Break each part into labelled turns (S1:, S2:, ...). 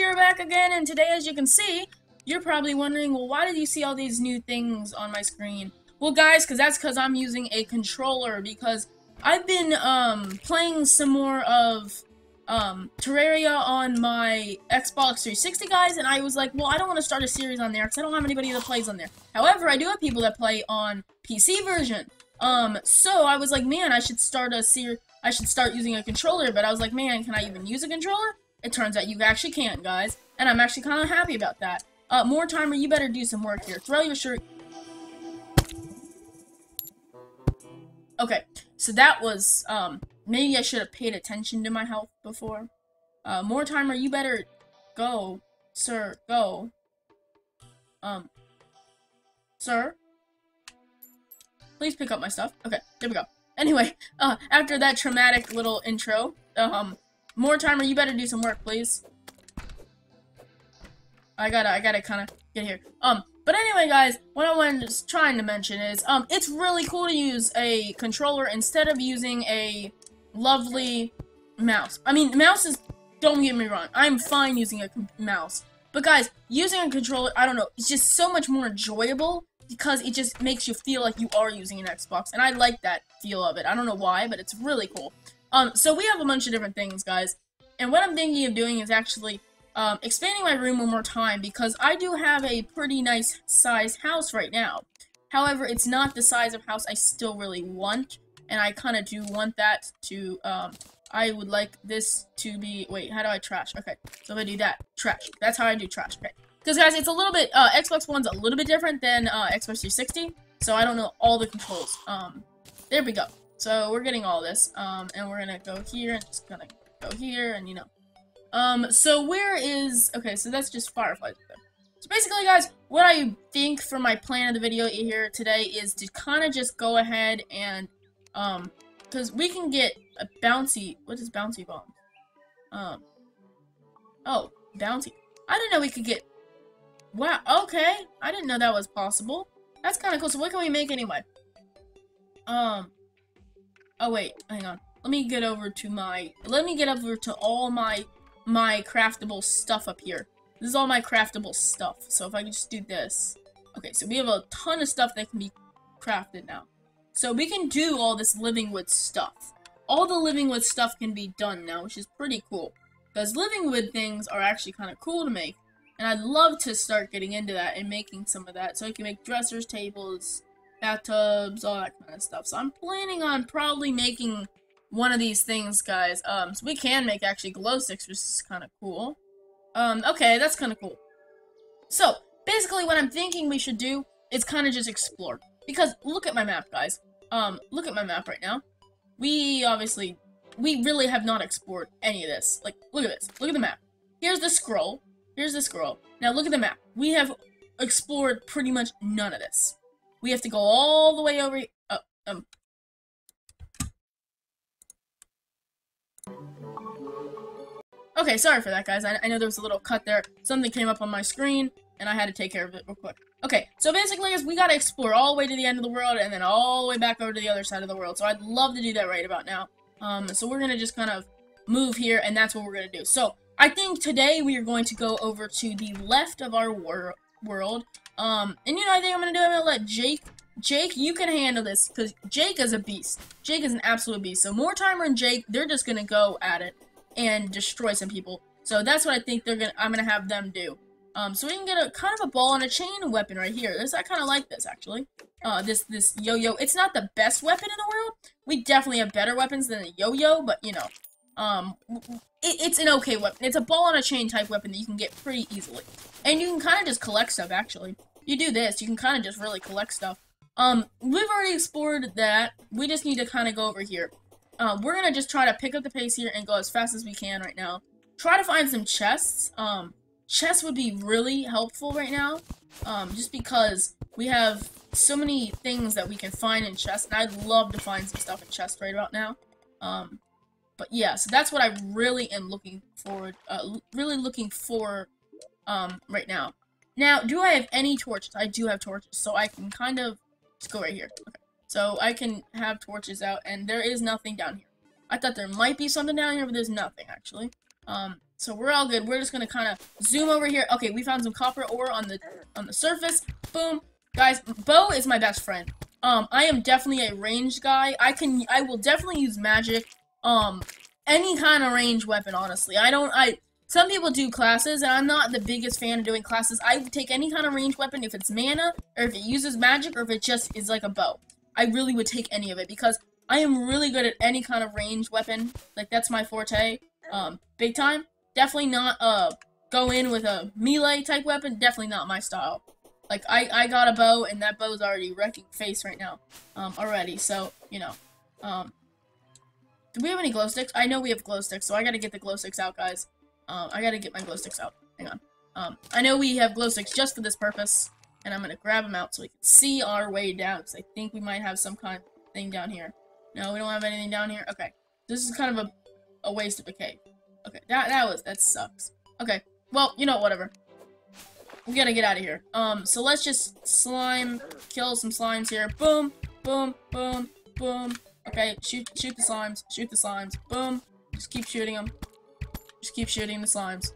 S1: we are back again, and today, as you can see, you're probably wondering, well, why did you see all these new things on my screen? Well, guys, because that's because I'm using a controller, because I've been, um, playing some more of, um, Terraria on my Xbox 360, guys, and I was like, well, I don't want to start a series on there, because I don't have anybody that plays on there. However, I do have people that play on PC version. Um, so I was like, man, I should start a series I should start using a controller, but I was like, man, can I even use a controller? It turns out you actually can't, guys, and I'm actually kind of happy about that. Uh, Mortimer, you better do some work here. Throw your shirt. Okay, so that was, um, maybe I should have paid attention to my health before. Uh, Mortimer, you better go, sir, go. Um, sir? Please pick up my stuff. Okay, there we go. Anyway, uh, after that traumatic little intro, um, Mortimer, you better do some work, please. I gotta, I gotta kind of get here. Um, but anyway, guys, what I was trying to mention is, um, it's really cool to use a controller instead of using a lovely mouse. I mean, mouse is, don't get me wrong, I'm fine using a mouse. But guys, using a controller, I don't know, it's just so much more enjoyable because it just makes you feel like you are using an Xbox, and I like that feel of it. I don't know why, but it's really cool. Um, so we have a bunch of different things, guys, and what I'm thinking of doing is actually um, expanding my room one more time because I do have a pretty nice size house right now. However, it's not the size of house I still really want, and I kind of do want that to, um, I would like this to be, wait, how do I trash? Okay, so if I do that, trash. That's how I do trash, okay. Because, guys, it's a little bit, uh, Xbox One's a little bit different than, uh, Xbox 360, so I don't know all the controls. Um, there we go. So, we're getting all this, um, and we're gonna go here, and just gonna go here, and, you know. Um, so where is, okay, so that's just Fireflies. So basically, guys, what I think for my plan of the video here today is to kind of just go ahead and, um, because we can get a bouncy, what is bouncy bomb? Um, oh, bouncy. I didn't know we could get Wow, okay. I didn't know that was possible. That's kind of cool. So what can we make anyway? Um, oh wait, hang on. Let me get over to my, let me get over to all my, my craftable stuff up here. This is all my craftable stuff. So if I can just do this. Okay, so we have a ton of stuff that can be crafted now. So we can do all this living wood stuff. All the living wood stuff can be done now, which is pretty cool. Because living wood things are actually kind of cool to make. And I'd love to start getting into that and making some of that. So I can make dressers, tables, bathtubs, all that kind of stuff. So I'm planning on probably making one of these things, guys. Um, so we can make actually glow sticks, which is kind of cool. Um, okay, that's kind of cool. So, basically what I'm thinking we should do is kind of just explore. Because, look at my map, guys. Um, look at my map right now. We, obviously, we really have not explored any of this. Like, look at this. Look at the map. Here's the scroll. Here's the scroll. Now look at the map. We have explored pretty much none of this. We have to go all the way over. Uh, um. Okay, sorry for that, guys. I, I know there was a little cut there. Something came up on my screen, and I had to take care of it real quick. Okay, so basically, is we gotta explore all the way to the end of the world, and then all the way back over to the other side of the world. So I'd love to do that right about now. Um, so we're gonna just kind of move here, and that's what we're gonna do. So I think today we are going to go over to the left of our wor world. Um, and you know, I think I'm gonna do. I'm gonna let Jake. Jake, you can handle this because Jake is a beast. Jake is an absolute beast. So Mortimer and Jake, they're just gonna go at it and destroy some people. So that's what I think they're gonna. I'm gonna have them do. Um, so we can get a kind of a ball and a chain weapon right here. This I kind of like this actually. Uh, this this yo-yo. It's not the best weapon in the world. We definitely have better weapons than a yo-yo, but you know, um, it, it's an okay weapon. It's a ball on a chain type weapon that you can get pretty easily. And you can kind of just collect stuff, actually. You do this, you can kind of just really collect stuff. Um, we've already explored that. We just need to kind of go over here. Um, we're gonna just try to pick up the pace here and go as fast as we can right now. Try to find some chests. Um, chests would be really helpful right now. Um, just because we have so many things that we can find in chests, and I'd love to find some stuff in chests right about now. Um, but yeah, so that's what I really am looking forward, uh, really looking for, um, right now. Now, do I have any torches? I do have torches, so I can kind of, let's go right here. Okay. So I can have torches out, and there is nothing down here. I thought there might be something down here, but there's nothing, actually. Um, so we're all good. We're just gonna kind of zoom over here. Okay, we found some copper ore on the on the surface. Boom, guys. Bow is my best friend. Um, I am definitely a ranged guy. I can, I will definitely use magic. Um, any kind of range weapon. Honestly, I don't. I some people do classes, and I'm not the biggest fan of doing classes. I would take any kind of ranged weapon if it's mana, or if it uses magic, or if it just is like a bow. I really would take any of it because I am really good at any kind of ranged weapon. Like that's my forte. Um, big time. Definitely not uh go in with a melee type weapon. Definitely not my style. Like I I got a bow and that bow's already wrecking face right now. Um already. So you know. Um. Do we have any glow sticks? I know we have glow sticks, so I gotta get the glow sticks out, guys. Um, I gotta get my glow sticks out. Hang on. Um, I know we have glow sticks just for this purpose, and I'm gonna grab them out so we can see our way down, because I think we might have some kind of thing down here. No, we don't have anything down here? Okay. This is kind of a, a waste of a cave. Okay, that, that was, that sucks. Okay, well, you know, whatever. We gotta get out of here. Um, so let's just slime, kill some slimes here. Boom, boom, boom, boom. Okay, shoot, shoot the slimes, shoot the slimes. Boom. Just keep shooting them. Just keep shooting the slimes.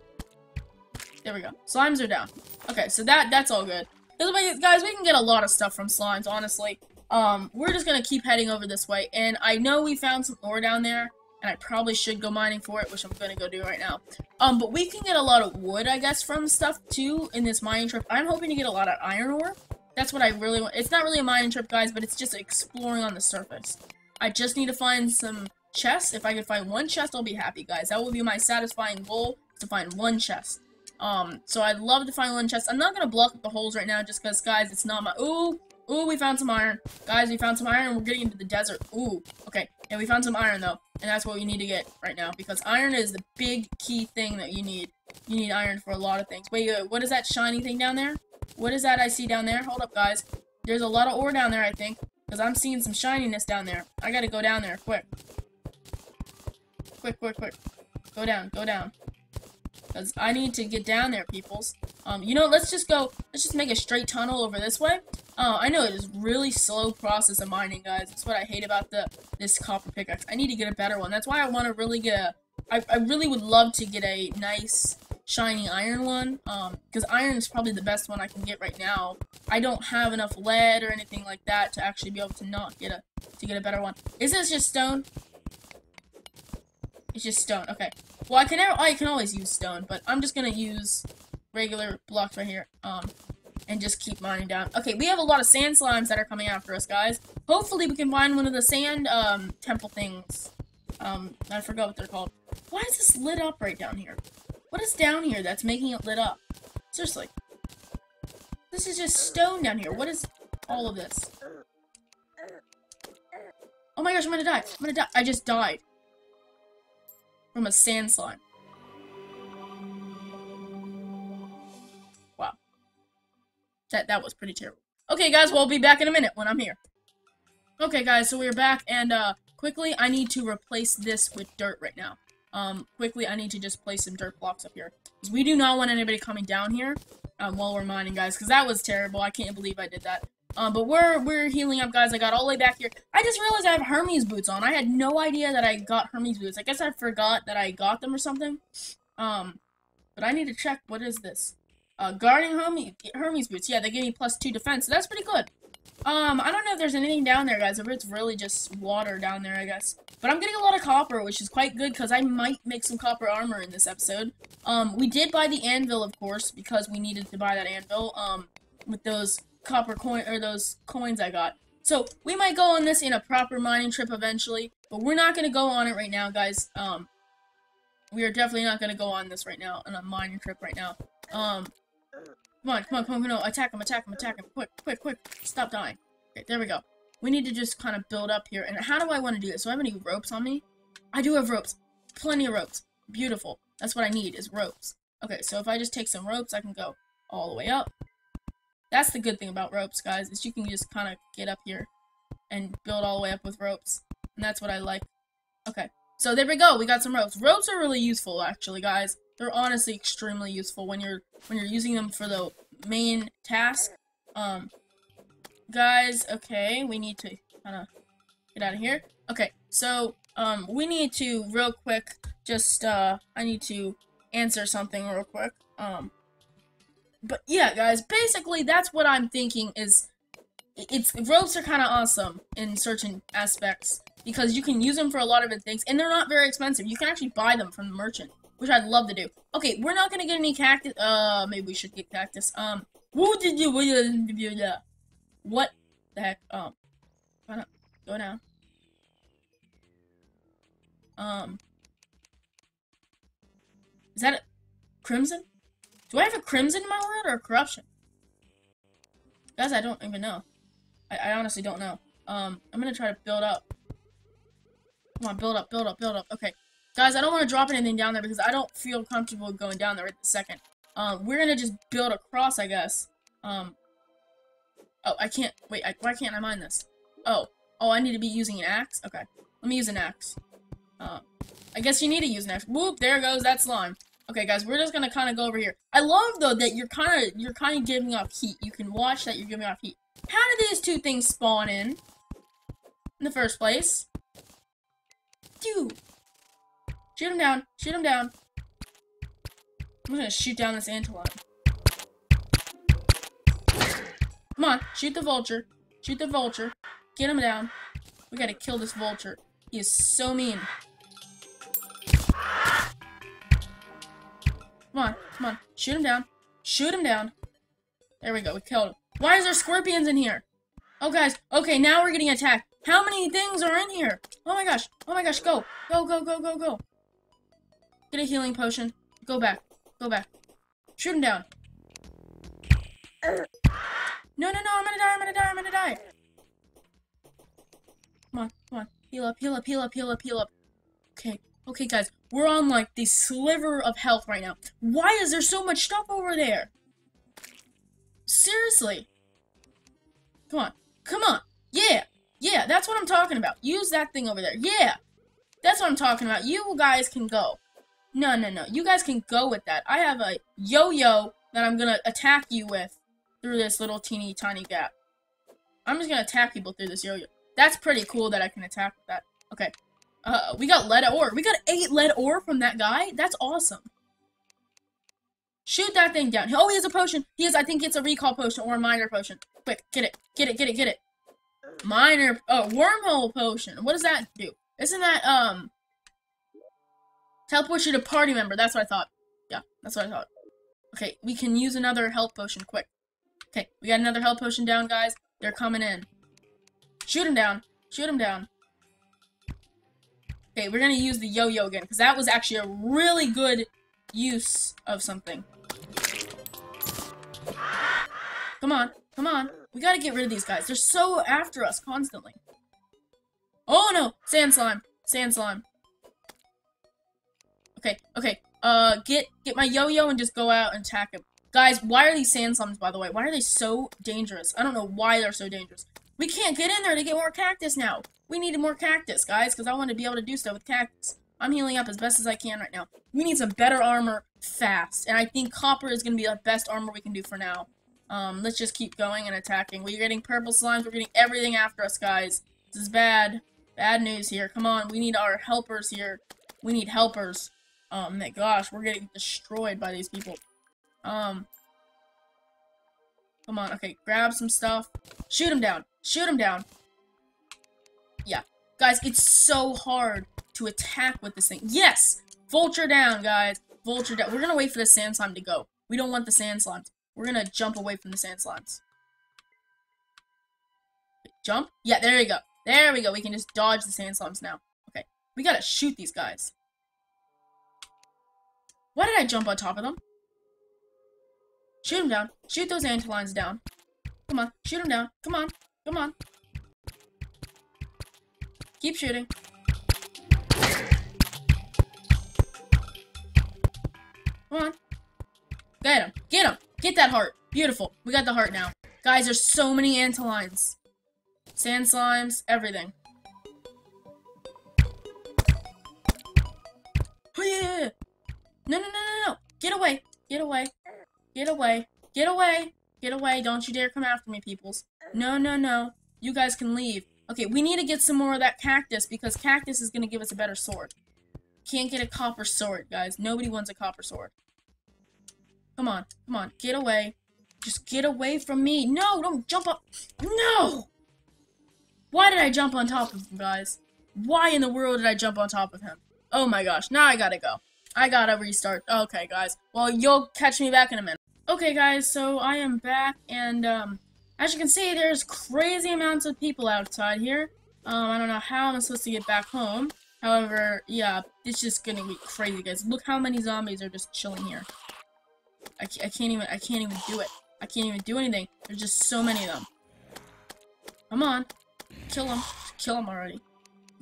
S1: There we go. Slimes are down. Okay, so that that's all good. Guys, we can get a lot of stuff from slimes, honestly. Um, we're just gonna keep heading over this way, and I know we found some ore down there, and I probably should go mining for it, which I'm gonna go do right now. Um, but we can get a lot of wood, I guess, from stuff, too, in this mining trip. I'm hoping to get a lot of iron ore. That's what I really want. It's not really a mining trip, guys, but it's just exploring on the surface. I just need to find some chests. If I could find one chest, I'll be happy, guys. That will be my satisfying goal, to find one chest. Um, so I'd love to find one chest. I'm not gonna block the holes right now, just because, guys, it's not my- Ooh! Ooh, we found some iron. Guys, we found some iron we're getting into the desert. Ooh, okay. And we found some iron, though. And that's what we need to get right now. Because iron is the big key thing that you need. You need iron for a lot of things. Wait, uh, what is that shiny thing down there? What is that I see down there? Hold up, guys. There's a lot of ore down there, I think. Because I'm seeing some shininess down there. I gotta go down there, quick. Quick, quick, quick. Go down, go down. Because I need to get down there, peoples. Um, you know, let's just go, let's just make a straight tunnel over this way. Oh, I know it is really slow process of mining, guys. That's what I hate about the this copper pickaxe. I need to get a better one. That's why I want to really get a, I, I really would love to get a nice shiny iron one. Um, because iron is probably the best one I can get right now. I don't have enough lead or anything like that to actually be able to not get a, to get a better one. Is this just stone? It's just stone. Okay. Well, I can I can always use stone, but I'm just gonna use regular blocks right here. Um, and just keep mining down. Okay, we have a lot of sand slimes that are coming after us, guys. Hopefully we can find one of the sand, um, temple things. Um, I forgot what they're called. Why is this lit up right down here? What is down here that's making it lit up? Seriously. This is just stone down here. What is all of this? Oh my gosh, I'm gonna die. I'm gonna die. I just died. From a sand slime. Wow. That, that was pretty terrible. Okay, guys, well, be back in a minute when I'm here. Okay, guys, so we're back, and, uh, quickly, I need to replace this with dirt right now. Um, quickly, I need to just place some dirt blocks up here. Because we do not want anybody coming down here, um, while we're mining, guys, because that was terrible. I can't believe I did that. Um, but we're, we're healing up, guys. I got all the way back here. I just realized I have Hermes boots on. I had no idea that I got Hermes boots. I guess I forgot that I got them or something. Um, but I need to check. What is this? Uh, guarding Hermes, Hermes boots. Yeah, they give me plus two defense. So that's pretty good. Um, I don't know if there's anything down there, guys. If it's really just water down there, I guess. But I'm getting a lot of copper, which is quite good, because I might make some copper armor in this episode. Um, we did buy the anvil, of course, because we needed to buy that anvil, um, with those copper coin or those coins I got. So we might go on this in a proper mining trip eventually, but we're not gonna go on it right now, guys. Um, we are definitely not gonna go on this right now on a mining trip right now. Um, come on, come on, come on, no, attack him, attack him, attack him, quick, quick, quick, stop dying. Okay, there we go. We need to just kind of build up here. And how do I want to do this? Do I have any ropes on me? I do have ropes. Plenty of ropes. Beautiful. That's what I need, is ropes. Okay, so if I just take some ropes, I can go all the way up. That's the good thing about ropes, guys, is you can just kind of get up here and build all the way up with ropes. And that's what I like. Okay, so there we go. We got some ropes. Ropes are really useful, actually, guys. They're honestly extremely useful when you're when you're using them for the main task. Um, guys, okay, we need to kind of get out of here. Okay, so um, we need to real quick Just, uh, I need to answer something real quick. Um, but yeah, guys, basically that's what I'm thinking is, it's, ropes are kind of awesome in certain aspects, because you can use them for a lot of things, and they're not very expensive. You can actually buy them from the merchant, which I'd love to do. Okay, we're not gonna get any cactus, uh, maybe we should get cactus. Um, what did you, what the heck, um, go down. Um, is that a crimson? Do I have a crimson in my world or a corruption? Guys, I don't even know. I, I honestly don't know. Um, I'm gonna try to build up. Come on, build up, build up, build up. Okay. Guys, I don't want to drop anything down there because I don't feel comfortable going down there right this second. Um, we're gonna just build across, I guess. Um, oh, I can't, wait, I, why can't I mine this? Oh, oh, I need to be using an axe? Okay, let me use an axe. Uh, I guess you need to use an axe. Whoop, there goes that slime. Okay, guys, we're just gonna kind of go over here. I love though that you're kind of you're kind of giving off heat. You can watch that you're giving off heat. How did these two things spawn in in the first place? Dude, shoot him down. Shoot him down. I'm gonna shoot down this antlion. Come on, shoot the vulture. Shoot the vulture. Get him down. We gotta kill this vulture. He is so mean. Come on, come on. Shoot him down. Shoot him down. There we go, we killed him. Why is there scorpions in here? Oh, guys. Okay, now we're getting attacked. How many things are in here? Oh my gosh. Oh my gosh, go. Go, go, go, go, go. Get a healing potion. Go back. Go back. Shoot him down. No, no, no, I'm gonna die, I'm gonna die, I'm gonna die. Come on, come on. Heal up, heal up, heal up, heal up, heal up. Okay, okay, guys. We're on, like, the sliver of health right now. Why is there so much stuff over there? Seriously. Come on. Come on. Yeah. Yeah, that's what I'm talking about. Use that thing over there. Yeah. That's what I'm talking about. You guys can go. No, no, no. You guys can go with that. I have a yo-yo that I'm gonna attack you with through this little teeny tiny gap. I'm just gonna attack people through this yo-yo. That's pretty cool that I can attack with that. Okay. Uh, we got lead ore. We got eight lead ore from that guy? That's awesome. Shoot that thing down. Oh, he has a potion. He has, I think it's a recall potion or a miner potion. Quick, get it. Get it, get it, get it. Minor, oh, wormhole potion. What does that do? Isn't that, um, teleport you to party member. That's what I thought. Yeah, that's what I thought. Okay, we can use another health potion quick. Okay, we got another health potion down, guys. They're coming in. Shoot him down. Shoot him down. Okay, we're gonna use the yo-yo again, because that was actually a really good use of something. Come on, come on. We gotta get rid of these guys. They're so after us constantly. Oh no! Sand slime. Sand slime. Okay, okay. Uh, get get my yo-yo and just go out and attack him. Guys, why are these sand slimes, by the way? Why are they so dangerous? I don't know why they're so dangerous. We can't get in there to get more cactus now. We need more cactus, guys, because I want to be able to do stuff with cactus. I'm healing up as best as I can right now. We need some better armor fast, and I think copper is going to be the best armor we can do for now. Um, let's just keep going and attacking. We're getting purple slimes. We're getting everything after us, guys. This is bad. Bad news here. Come on, we need our helpers here. We need helpers. Oh my gosh, we're getting destroyed by these people. Um, come on, okay, grab some stuff. Shoot them down. Shoot them down. Yeah. Guys, it's so hard to attack with this thing. Yes! Vulture down, guys. Vulture down. We're gonna wait for the sand slime to go. We don't want the sand slimes. We're gonna jump away from the sand slimes. Jump? Yeah, there we go. There we go. We can just dodge the sand slimes now. Okay. We gotta shoot these guys. Why did I jump on top of them? Shoot them down. Shoot those antlions down. Come on. Shoot them down. Come on. Come on. Keep shooting. Come on. Get him. Get him. Get that heart. Beautiful. We got the heart now. Guys, there's so many antlions. Sand slimes, everything. Oh! No, no, no, no, no! Get away! Get away! Get away! Get away! Get away! Don't you dare come after me, peoples. No, no, no. You guys can leave. Okay, we need to get some more of that cactus because cactus is going to give us a better sword. can't get a copper sword, guys. Nobody wants a copper sword. Come on, come on, get away. Just get away from me. No, don't jump up. No! Why did I jump on top of him, guys? Why in the world did I jump on top of him? Oh my gosh, now I gotta go. I gotta restart. Okay, guys. Well, you'll catch me back in a minute. Okay, guys, so I am back, and, um, as you can see, there's crazy amounts of people outside here. Um, I don't know how I'm supposed to get back home. However, yeah, it's just gonna be crazy, guys. Look how many zombies are just chilling here. I, I can't even, I can't even do it. I can't even do anything. There's just so many of them. Come on. Kill them. Kill them already.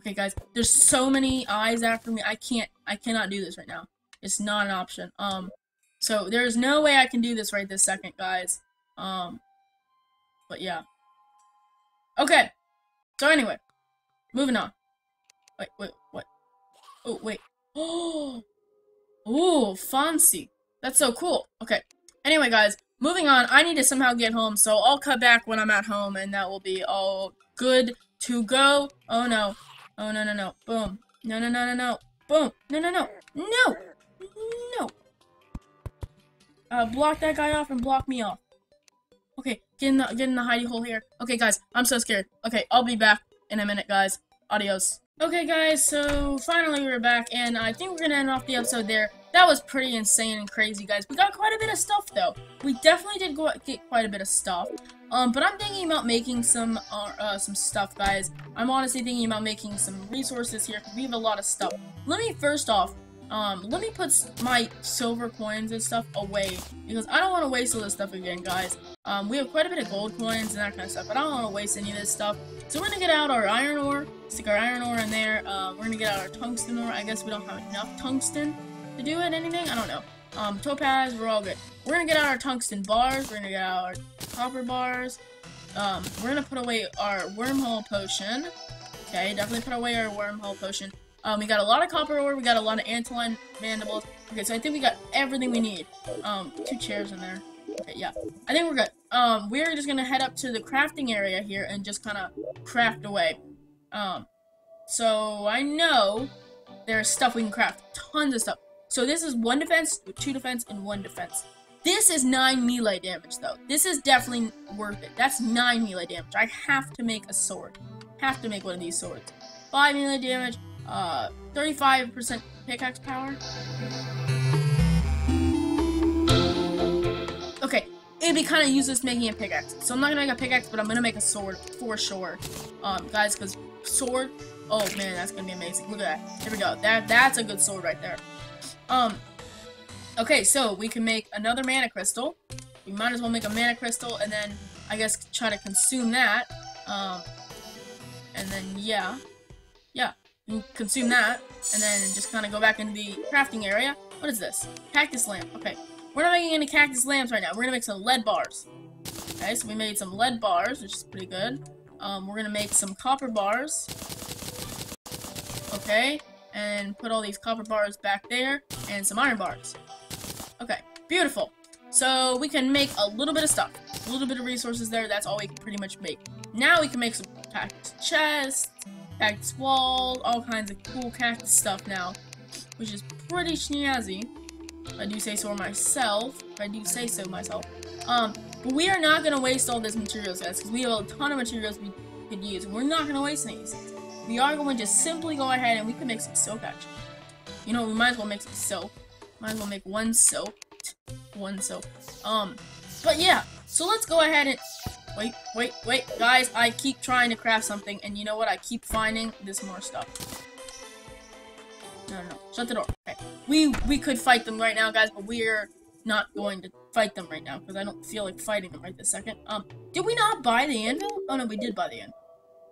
S1: Okay, guys. There's so many eyes after me. I can't, I cannot do this right now. It's not an option. Um, so there's no way I can do this right this second, guys. Um, but yeah. Okay. So anyway, moving on. Wait, wait, what? Oh, wait. Oh, oh, fancy. That's so cool. Okay. Anyway, guys, moving on. I need to somehow get home, so I'll cut back when I'm at home, and that will be all good to go. Oh, no. Oh, no, no, no. Boom. No, no, no, no, no. Boom. No, no, no. No! No! Uh, block that guy off and block me off. Okay, get in the, get in the hidey hole here. Okay, guys, I'm so scared. Okay, I'll be back in a minute, guys. Adios. Okay, guys, so finally we're back, and I think we're gonna end off the episode there. That was pretty insane and crazy, guys. We got quite a bit of stuff, though. We definitely did go get quite a bit of stuff. Um, but I'm thinking about making some, uh, uh, some stuff, guys. I'm honestly thinking about making some resources here, because we have a lot of stuff. Let me, first off, um, let me put my silver coins and stuff away, because I don't want to waste all this stuff again, guys. Um, we have quite a bit of gold coins and that kind of stuff, but I don't want to waste any of this stuff. So we're to get out our iron ore, stick our iron ore in there, uh, we're to get out our tungsten ore. I guess we don't have enough tungsten to do it, anything? I don't know. Um, topaz, we're all good. We're to get out our tungsten bars, we're to get out our copper bars. Um, we're going to put away our wormhole potion. Okay, definitely put away our wormhole potion. Um, we got a lot of copper ore, we got a lot of antlion mandibles. Okay, so I think we got everything we need. Um, two chairs in there. Okay, yeah. I think we're good. Um, we're just gonna head up to the crafting area here and just kind of craft away. Um, so I know there's stuff we can craft. Tons of stuff. So this is one defense, two defense, and one defense. This is 9 melee damage, though. This is definitely worth it. That's 9 melee damage. I have to make a sword. Have to make one of these swords. 5 melee damage, uh, 35% pickaxe power. Okay, it'd be kind of useless making a pickaxe. So I'm not gonna make a pickaxe, but I'm gonna make a sword for sure. Um, guys, because sword, oh man, that's gonna be amazing. Look at that. Here we go. That That's a good sword right there. Um, okay, so we can make another mana crystal. We might as well make a mana crystal and then, I guess, try to consume that. Um, and then, yeah. Yeah, consume that, and then just kind of go back into the crafting area. What is this? Cactus lamp. Okay. We're not making any cactus lamps right now. We're gonna make some lead bars. Okay, so we made some lead bars, which is pretty good. Um, we're gonna make some copper bars. Okay, and put all these copper bars back there, and some iron bars. Okay, beautiful. So we can make a little bit of stuff. A little bit of resources there, that's all we can pretty much make. Now we can make some cactus chests, cactus walls, all kinds of cool cactus stuff now, which is pretty snazzy. I do say so myself. I do say so myself. Um, but we are not gonna waste all this materials, guys, because we have a ton of materials we could use. We're not gonna waste any. We are going to just simply go ahead and we can make some soap actually. You know, we might as well make some soap. Might as well make one soap. One soap. Um, but yeah, so let's go ahead and Wait, wait, wait, guys, I keep trying to craft something, and you know what? I keep finding this more stuff. No, no, no. Shut the door. Okay. We, we could fight them right now, guys, but we're not going to fight them right now, because I don't feel like fighting them right this second. Um, did we not buy the anvil? Oh, no, we did buy the anvil.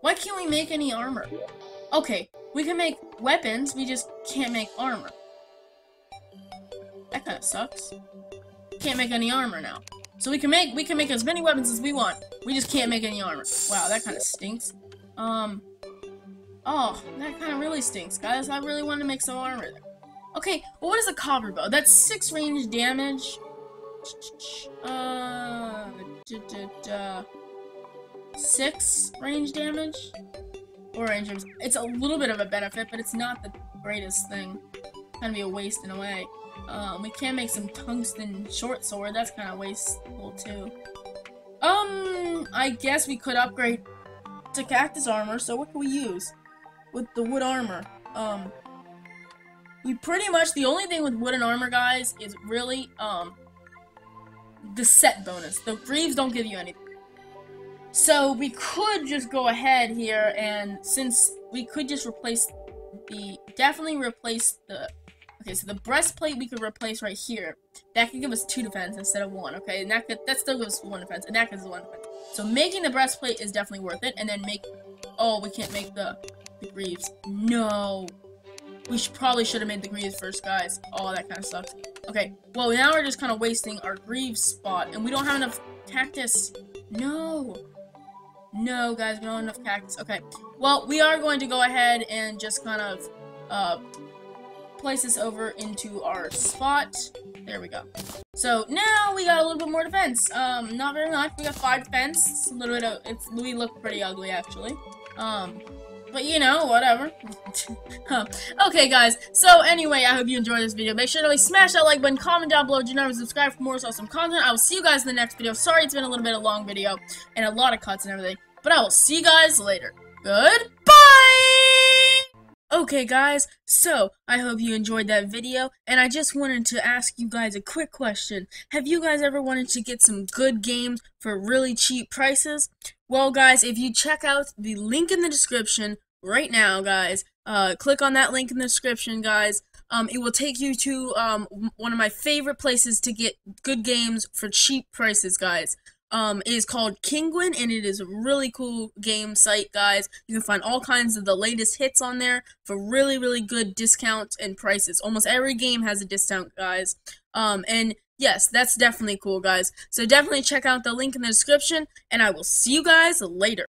S1: Why can't we make any armor? Okay, we can make weapons, we just can't make armor. That kind of sucks. Can't make any armor now. So we can make we can make as many weapons as we want. We just can't make any armor. Wow, that kind of stinks. Um. Oh, that kind of really stinks, guys. I really want to make some armor. Okay, well, what is a copper bow? That's six range damage. Uh, six range damage. Or range. It's a little bit of a benefit, but it's not the greatest thing. kind of be a waste in a way. Um, we can make some tungsten short sword. That's kind of wasteful too. Um, I guess we could upgrade to cactus armor. So what can we use with the wood armor? Um, we pretty much the only thing with wooden armor, guys, is really um the set bonus. The greaves don't give you anything. So we could just go ahead here and since we could just replace the definitely replace the okay so the breastplate we could replace right here. That could give us two defense instead of one okay? And that could that still gives one defense and that gives one defense. So making the breastplate is definitely worth it and then make oh we can't make the, the greaves. No. We should, probably should have made the greaves first guys. Oh that kind of sucks. Okay well now we're just kind of wasting our greaves spot and we don't have enough cactus. No. No, guys, we don't have enough cactus. Okay, well, we are going to go ahead and just kind of uh, place this over into our spot. There we go. So now we got a little bit more defense. Um, not very much. We got five defense. It's a little bit of, it's, we look pretty ugly, actually. Um, but you know, whatever. okay, guys. So anyway, I hope you enjoyed this video. Make sure to smash that like button, comment down below, do not subscribe for more awesome content. I will see you guys in the next video. Sorry it's been a little bit of a long video and a lot of cuts and everything. But I will see you guys later. Goodbye! Okay guys, so I hope you enjoyed that video, and I just wanted to ask you guys a quick question. Have you guys ever wanted to get some good games for really cheap prices? Well guys, if you check out the link in the description right now guys, uh, click on that link in the description guys, um, it will take you to um, one of my favorite places to get good games for cheap prices guys um, is called Kinguin, and it is a really cool game site, guys. You can find all kinds of the latest hits on there for really, really good discounts and prices. Almost every game has a discount, guys. Um, and yes, that's definitely cool, guys. So definitely check out the link in the description, and I will see you guys later.